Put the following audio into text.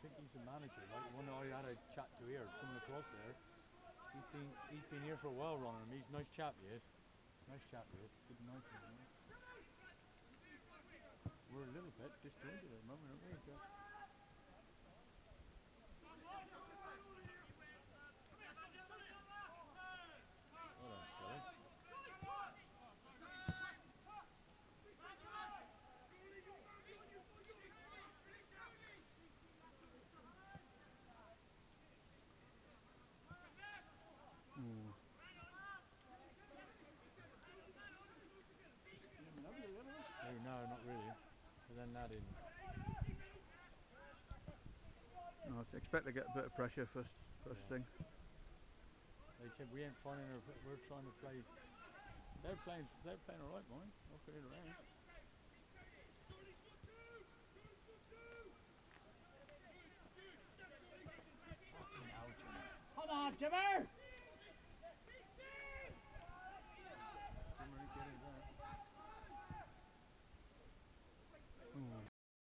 think he's the manager. Like the one I had a chat to here, coming across there. He's been he's been here for a while Ron. He's a nice chap, he is. Nice chap, he is. Good one. We're a little bit disjointed no, not really. But then that in. No, I expect to get a bit of pressure first, first Yeah. thing. They said we ain't finding her. We're trying to play. They're playing. They're playing all right, mine. Knocking it around. Fucking. Come on, Jimmy!